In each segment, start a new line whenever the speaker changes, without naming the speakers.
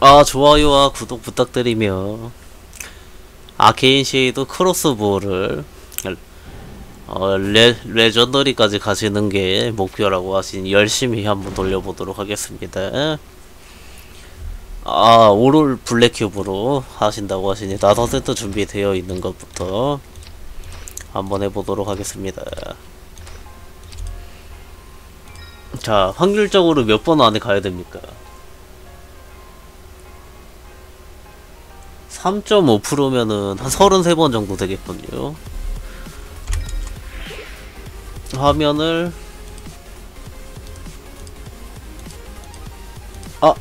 아 좋아요와 구독 부탁드리며 Arcane Shade crossbow를 어, 레, legendary까지 가시는 게 목표라고 하시니 열심히 한번 돌려보도록 하겠습니다. 아, all black cube로 하신다고 하시니 다섯 세트 준비되어 있는 것부터 한번 해보도록 하겠습니다. 자, 확률적으로 몇 번 안에 가야 됩니까? 3.5%면은 한 33번 정도 되겠군요. 화면을 아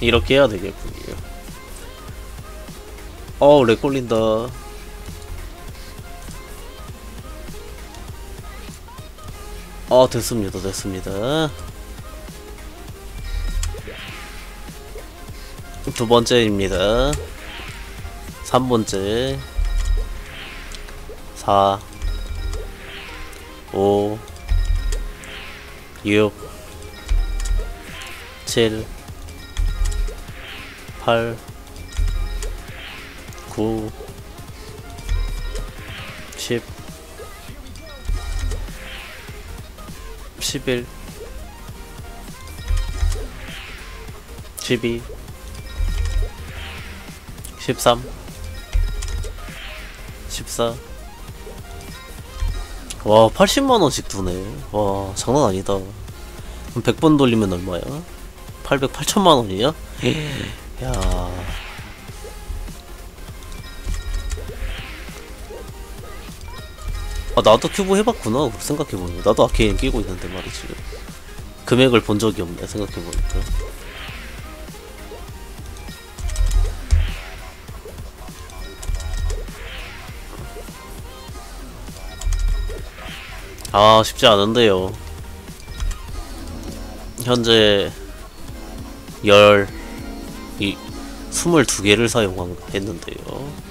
이렇게 해야 되겠군요. 어우 렉 걸린다. 어 됐습니다 됐습니다. 두 번째입니다. 3번째. 4 5 6 7 8 9 11 12 13 14 와, 80만원씩 두네. 와, 장난 아니다. 그럼 100번 돌리면 얼마야? 800, 8천만원이야? 야 아, 나도 큐브 해봤구나. 생각해보니까. 나도 아케인 끼고 있는데 말이지. 금액을 본 적이 없네, 생각해보니까. 아, 쉽지 않은데요. 현재, 열, 이, 22개를 사용했는데요.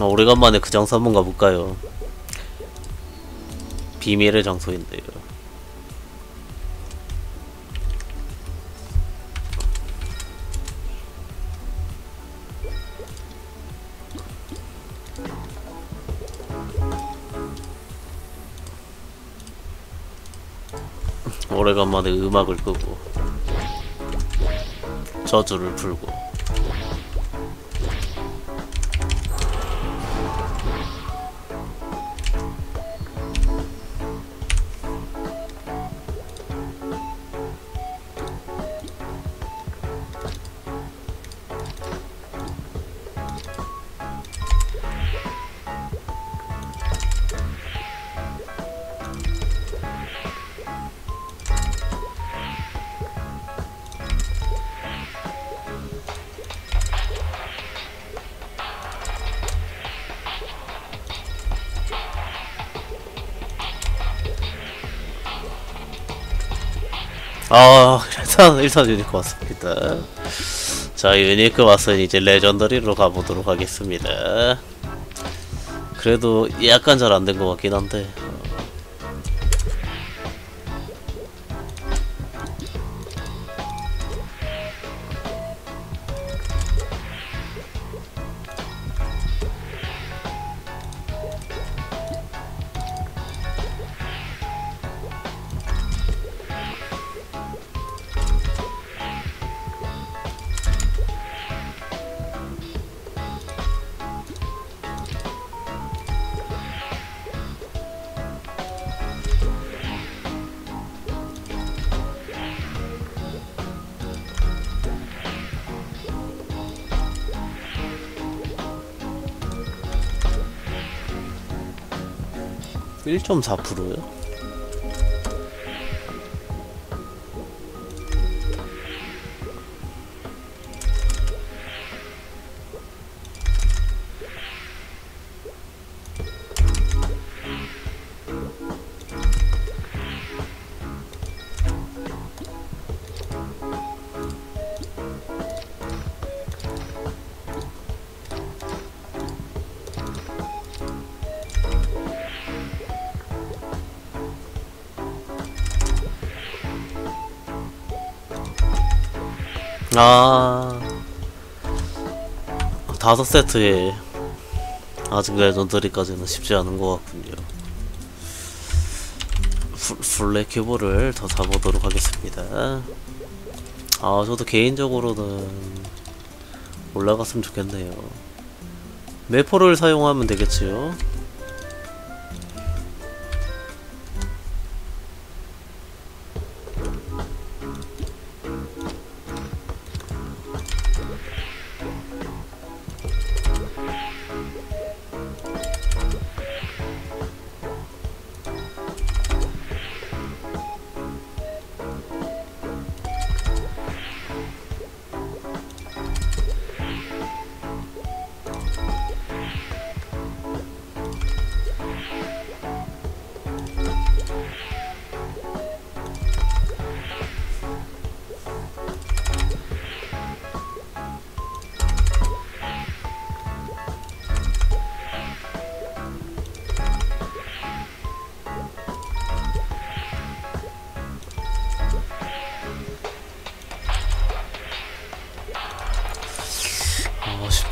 아, 오래간만에 그 장소 한번 가볼까요? 비밀의 장소인데요. 오래간만에 음악을 끄고 저주를 풀고 아 일단 일단 유니크 왔습니다. 자 유니크 왔으니 이제 레전더리로 가보도록 하겠습니다. 그래도 약간 잘 안 된 것 같긴 한데 (1.4%요) 아 다섯 세트에 아직 legendary까지는 쉽지 않은 것 같군요. 프- black cube를 더 사보도록 하겠습니다. 아 저도 개인적으로는 올라갔으면 좋겠네요. 메포를 사용하면 되겠지요.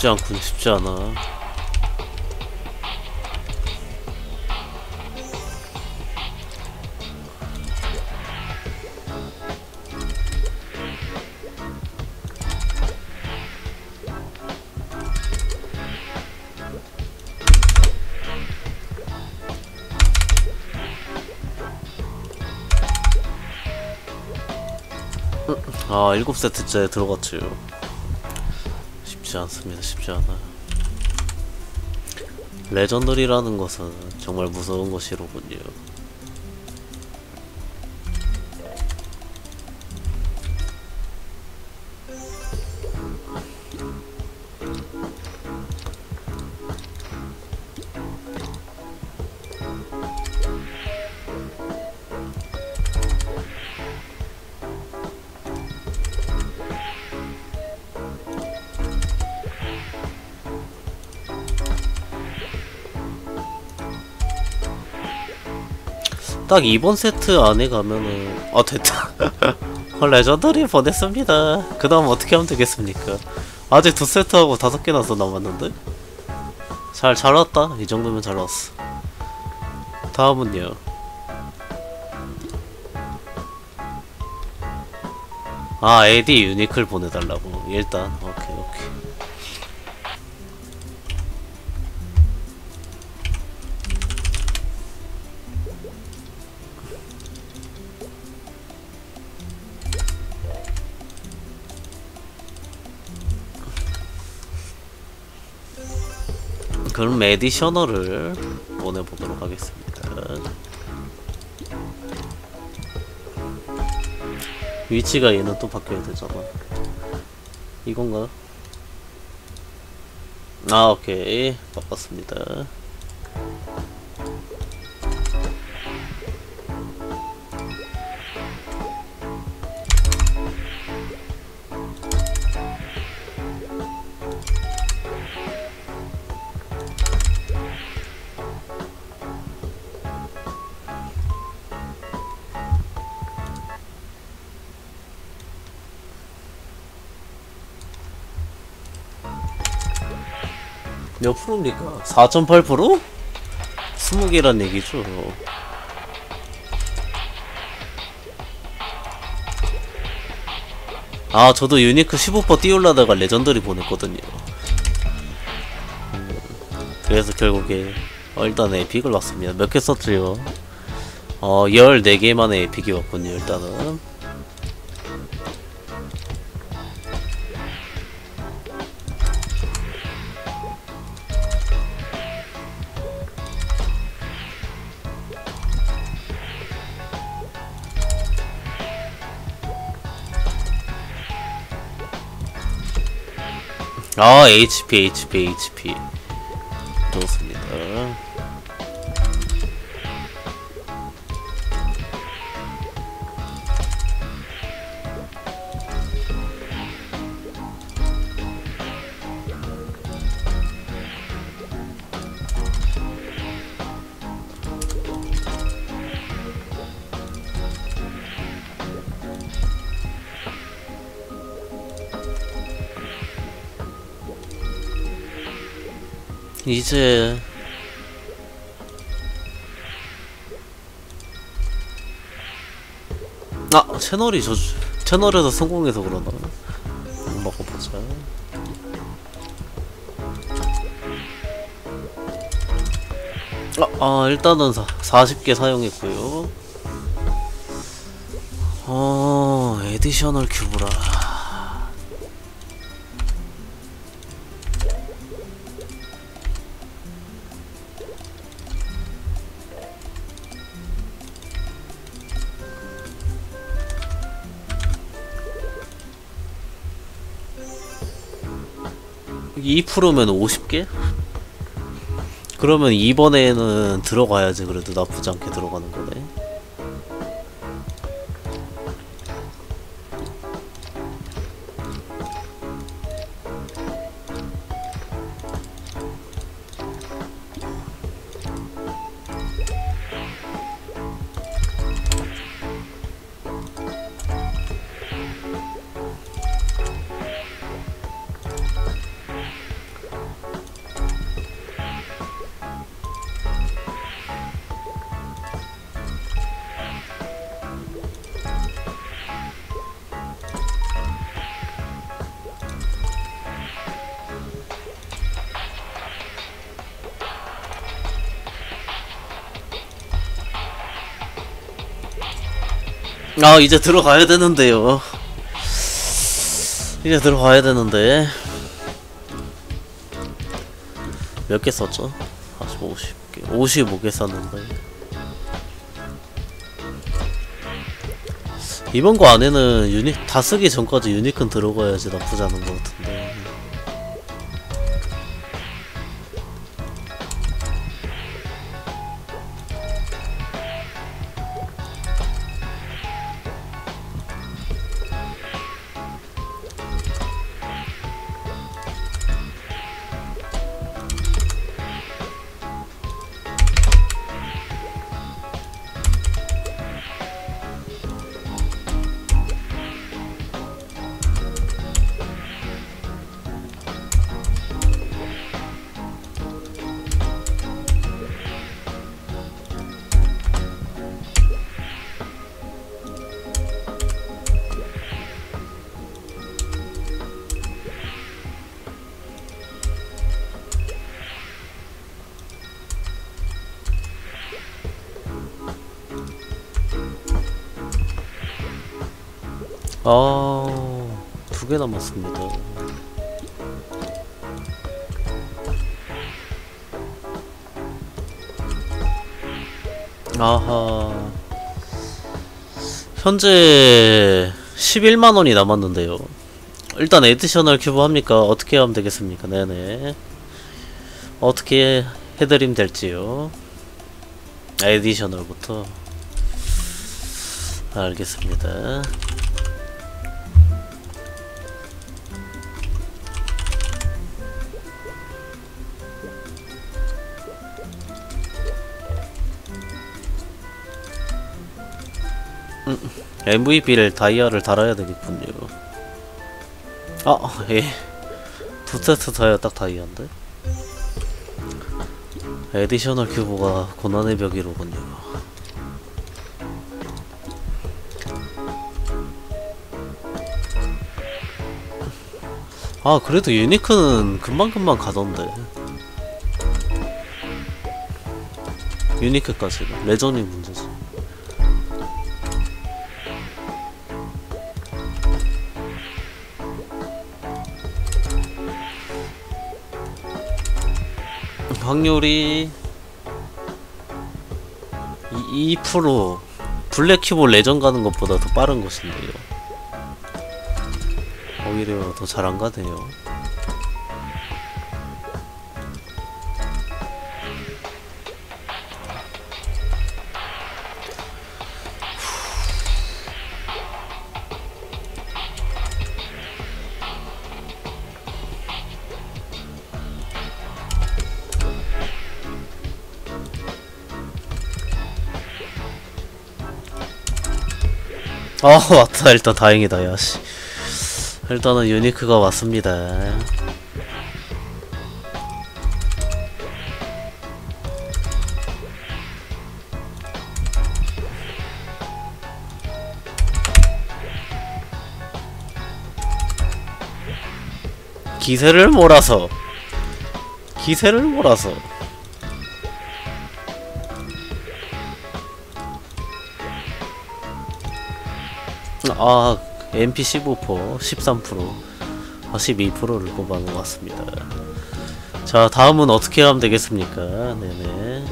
쉽지 않군 쉽지 않아. 아, 7세트째 들어갔지요. 쉽지 않습니다. 쉽지 않아. 레전더리라는 것은 정말 무서운 것이로군요. 딱 이번 세트 안에 가면은 아 됐다. 어, 레전더리 보냈습니다. 그 다음 어떻게 하면 되겠습니까? 아직 두 세트하고 다섯 개나 더 남았는데? 잘 잘 왔다. 이 정도면 잘 왔어. 다음은요. 아 AD 유니클 보내달라고. 일단 오 그럼 에디셔널을 보내보도록 하겠습니다. 위치가 얘는 또 바뀌어야 되잖아. 이건가? 아, 오케이. 바꿨습니다. 프로입니까? 4.8%? 20개란 얘기죠. 아, 저도 unique 15% 띄우려다가 legendary 보냈거든요. 음, 그래서 결국에, 어, 일단 epic을 왔습니다. 몇 개 썼지요? 어, 14개 만에 에픽이 왔군요, 일단은. 아 HP HP HP 좋습니다 이제 아 채널이 저 채널에서 성공해서 그러나 한번 먹어보자. 아, 아 일단은 사, 40개 사용했고요. 어 additional cube라 2%면 50개? 그러면 이번에는 들어가야지 그래도 나쁘지 않게 들어가는 거네 아 이제 들어가야 되는데요. 이제 들어가야 되는데. 몇 개 썼죠? 아 50개 55개 썼는데. 이번 거 안에는 유닛 다 쓰기 전까지 유니콘 들어가야지 나쁘지 않은 것 같은데 아, 두 개 남았습니다. 아하. 현재 11만 원이 남았는데요. 일단 additional cube 합니까? 어떻게 하면 되겠습니까? 네네. 어떻게 해드림 될지요? additional부터. 알겠습니다. MVP를 다이아를 달아야 되겠군요. 아, 예. 두 세트 다이아 딱 다이아인데? additional cube가 고난의 벽이로군요. 아, 그래도 unique는 금방금방 가던데. unique까지는. 레전이 문제지. 확률이 2, 2% black cube 레전 가는 것보다 더 빠른 것인데요. 오히려 더 잘 안 가네요. 아 왔다. 일단 다행이다 야씨. 일단은 유니크가 왔습니다. 기세를 몰아서. 기세를 몰아서. 아 MP 15% 13% 아, 12%를 뽑아놓은 것 같습니다. 자 다음은 어떻게 하면 되겠습니까? 네네.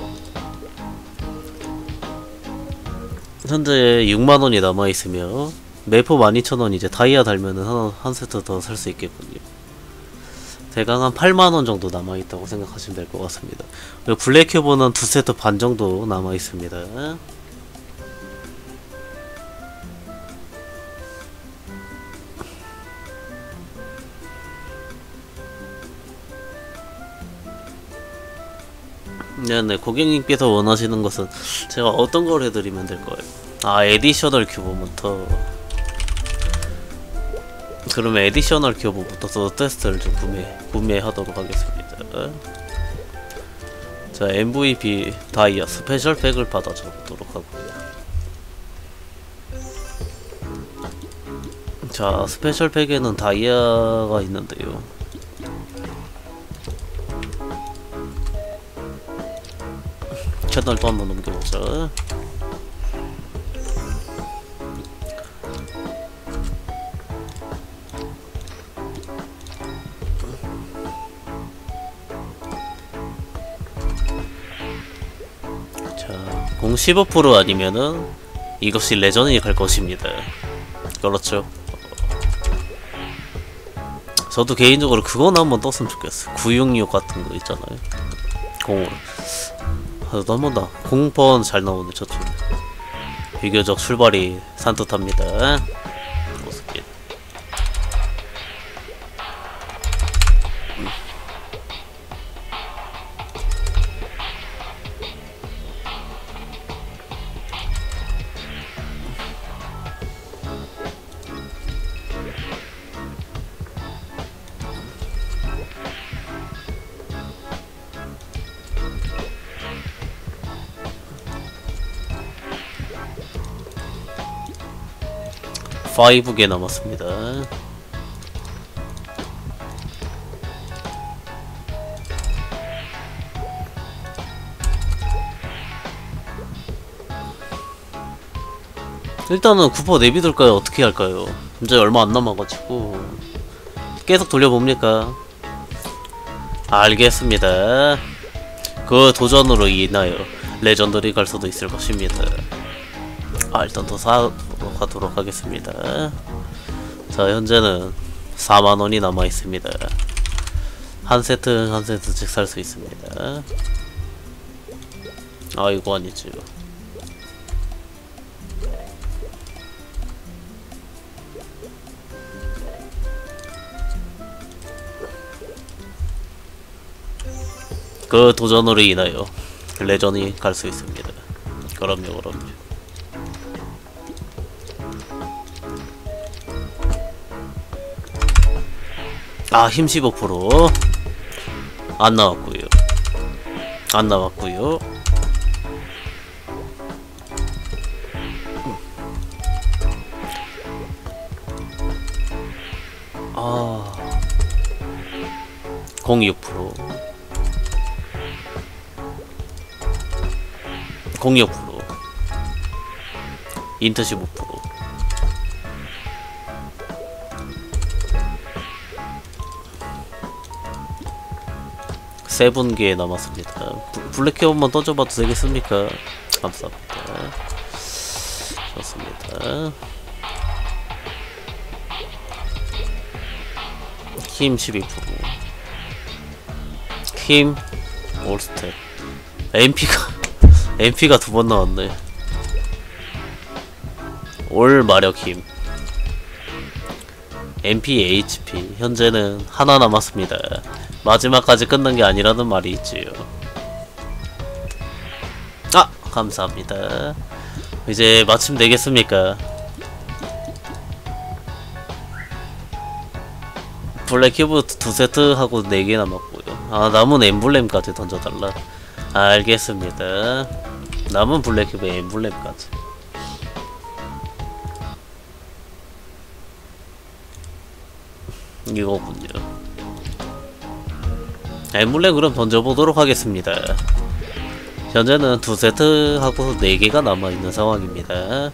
현재 6만원이 남아있으며 매포 12,000원 이제 다이아 달면은 한, 한 세트 더 살 수 있겠군요. 대강 한 8만원 정도 남아있다고 생각하시면 될 것 같습니다. 그리고 블랙 큐브는 두 세트 반 정도 남아있습니다 네네 고객님께서 원하시는 것은 제가 어떤 걸 해드리면 될 거예요? 아 additional cube부터. 그러면 additional cube부터 테스트를 좀 구매, 구매하도록 하겠습니다. 자 MVP 다이아 special pack을 받아 적도록 하고요. 자 special pack에는 다이아가 있는데요 채널 또 한번 넘겨보자 자, 공 15% 아니면은 이것이 레전이 갈 것입니다. 그렇죠. 저도 개인적으로 그건 한번 떴으면 좋겠어. 966 같은 거 있잖아요. 공으로. 아, 너무 나 공번 잘 나오네 저쪽. 비교적 출발이 산뜻합니다. five 개 남았습니다. 일단은 쿠퍼 내비둘까요? 어떻게 할까요? 이제 얼마 안 남아가지고 계속 돌려봅니까? 알겠습니다. 그 도전으로 인하여 legendary 갈 수도 있을 것입니다. 아 일단 더 사도록 하도록 하겠습니다. 자 현재는 4만원이 남아있습니다. 한 세트 한 세트씩 살 수 있습니다. 아 이거 아니지 그 도전으로 인하여 레전이 갈 수 있습니다. 그럼요 그럼요 아, 힘 15%. 안 나왔고요. 안 나왔고요. 아. 06%. 06%. 인터 15%. 세 분개 남았습니다. 부- 블랙키 한번 던져봐도 되겠습니까? 감사합니다. 좋습니다. 힘 12%. 힘 올스텝. MP가 MP가 두 번 나왔네. 올 마력 힘. MP HP 현재는 하나 남았습니다. 마지막까지 끝난 게 아니라는 말이 있지요. 아 감사합니다. 이제 마침 되겠습니까? black cube 두 세트 하고 네 개 남았고요. 아 남은 emblem까지 던져달라. 알겠습니다. 남은 black cube emblem까지. 이거군요. 엠블렘 그럼 던져보도록 하겠습니다. 현재는 두 세트 하고 네 개가 남아있는 상황입니다.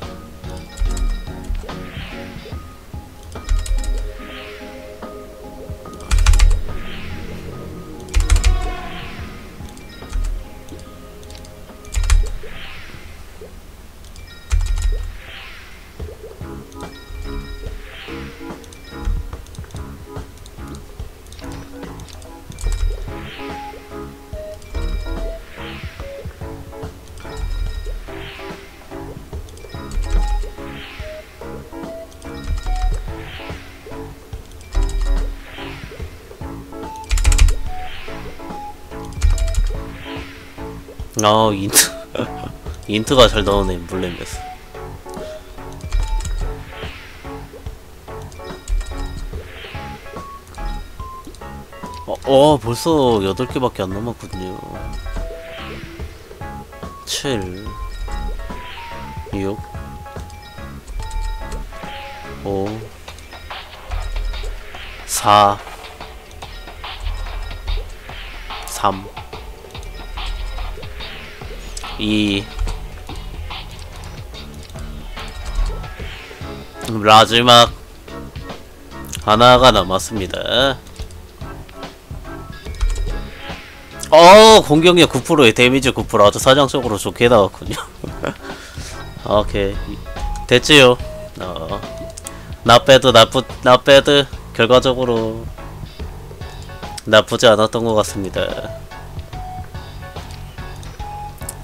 아 인트. 인트가 잘 나오네 엠블렘에서. 어, 어 벌써 8개밖에 안 남았거든요. 7 6 5 4 3 2 마지막 하나가 남았습니다. 어 공격력 9%에 데미지 9% 아주 사장적으로 좋게 나왔군요. 오케이 됐지요. 어 나빼드 나쁘 나빼드 결과적으로 나쁘지 않았던 것 같습니다.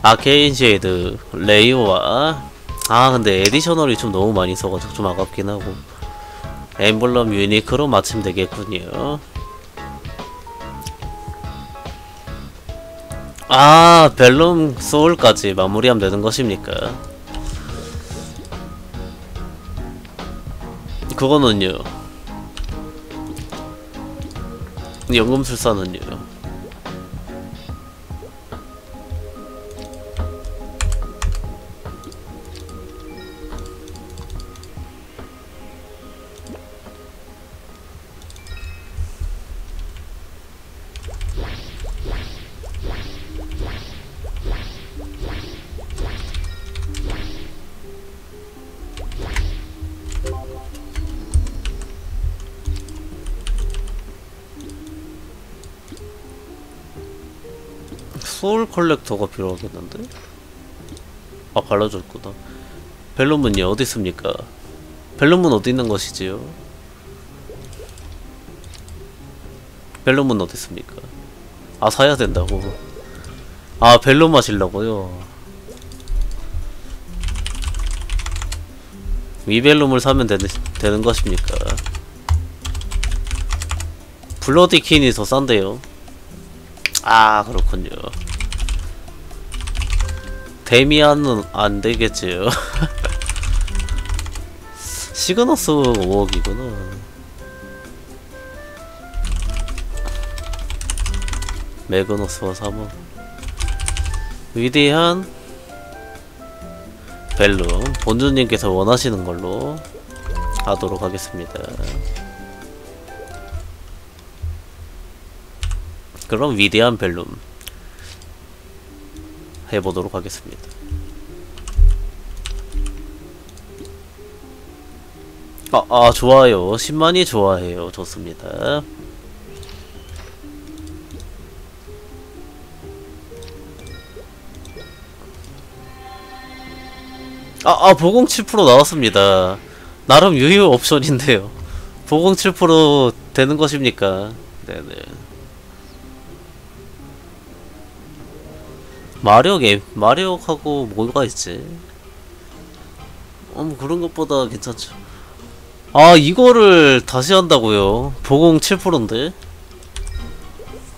Arcane Shade 레이오와 아 근데 additional이 좀 너무 많이 써가지고 좀 아깝긴 하고. emblem unique로 마침 되겠군요. 아 벨룸 soul까지 마무리하면 되는 것입니까? 그거는요. 연금술사는요 컬렉터가 필요하겠는데? 아 발라줬구나 벨룸은요 어디 있습니까? 벨룸은 어디 있는 것이지요? 벨룸은 어디 있습니까? 아 사야 된다고 아 벨룸 마실라고요 위벨룸을 사면 되는, 되는 것입니까? 블러디킨이 더 싼데요 아 그렇군요 데미안은 안 되겠지요. 시그너스 5억이구나. 매그너스와 3억 위대한 벨룸 본주님께서 원하시는 걸로 하도록 하겠습니다. 그럼 위대한 벨룸 해보도록 하겠습니다. 아, 아 좋아요. 10만이 좋아해요. 좋습니다. 아, 아, 보공 7% 나왔습니다. 나름 유효 옵션인데요. 보공 7% 되는 것입니까? 네네. 마력에 마력하고 뭐가 있지? 어, 뭐 그런 것보다 괜찮죠. 아, 이거를 다시 한다고요? 보공 7%인데?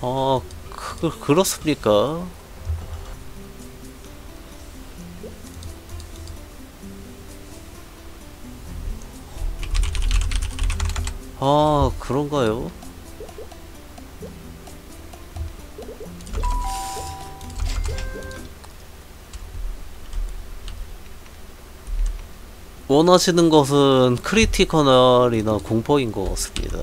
아, 그, 그렇습니까? 아, 그런가요? 원하시는 것은 크리티커널이나 공포인 것 같습니다.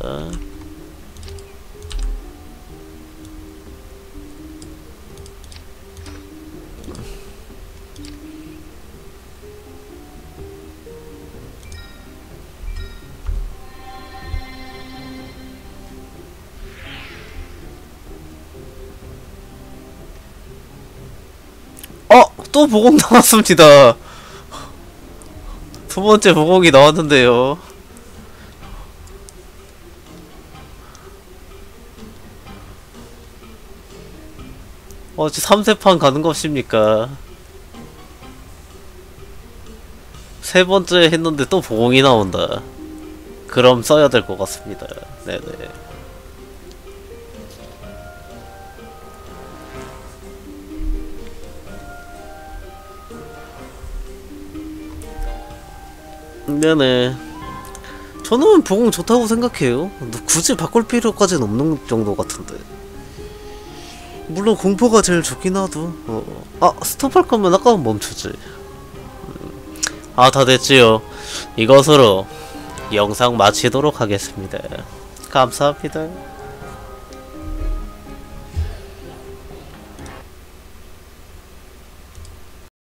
어, 또 보검 나왔습니다. 두 번째 보공이 나왔는데요. 어찌 3세판 가는 것입니까? 세 번째 했는데 또 보공이 나온다. 그럼 써야 될 것 같습니다. 네네. 네네. 저는 보공 좋다고 생각해요. 굳이 바꿀 필요까지는 없는 정도 같은데. 물론 공포가 제일 좋긴 하도. 어. 아 스톱할 거면 아까 멈추지. 음. 아다 됐지요. 이것으로 영상 마치도록 하겠습니다. 감사합니다.